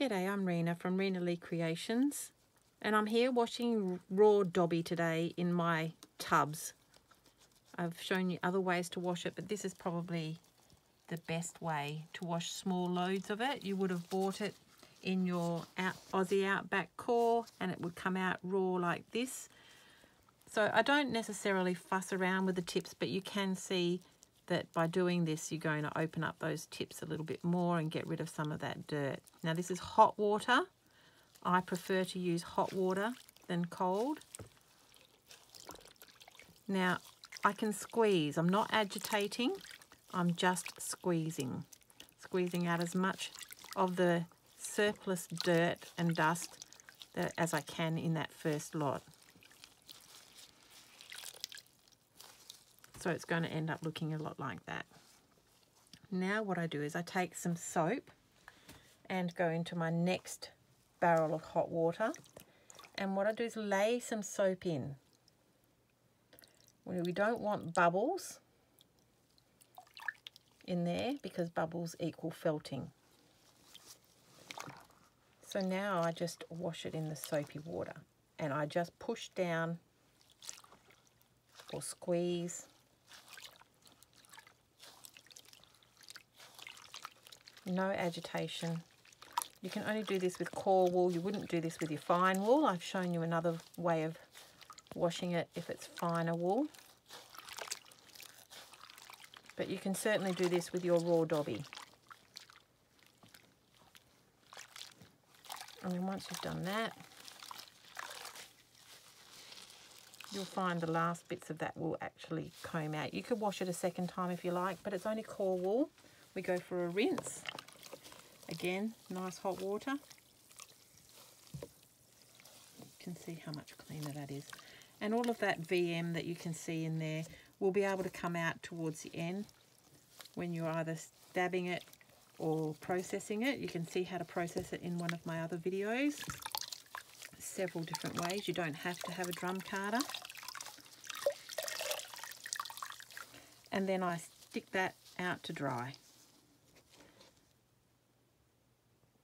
G'day, I'm Reena from Reena Lee Creations and I'm here washing raw Dobby today in my tubs. I've shown you other ways to wash it but this is probably the best way to wash small loads of it. You would have bought it in your out, Aussie Outback core and it would come out raw like this. So I don't necessarily fuss around with the tips but you can see that by doing this you're going to open up those tips a little bit more and get rid of some of that dirt. Now this is hot water. I prefer to use hot water than cold. Now I can squeeze. I'm not agitating. I'm just squeezing. Squeezing out as much of the surplus dirt and dust that, as I can in that first lot. So it's going to end up looking a lot like that. Now what I do is I take some soap and go into my next barrel of hot water. And what I do is lay some soap in. We don't want bubbles in there because bubbles equal felting. So now I just wash it in the soapy water and I just push down or squeeze no agitation. You can only do this with core wool. You wouldn't do this with your fine wool. I've shown you another way of washing it if it's finer wool. But you can certainly do this with your raw dobby. And then once you've done that, you'll find the last bits of that will actually comb out. You could wash it a second time if you like, but it's only core wool we go for a rinse. Again, nice hot water. You can see how much cleaner that is. And all of that VM that you can see in there will be able to come out towards the end when you're either dabbing it or processing it. You can see how to process it in one of my other videos. Several different ways. You don't have to have a drum carder. And then I stick that out to dry.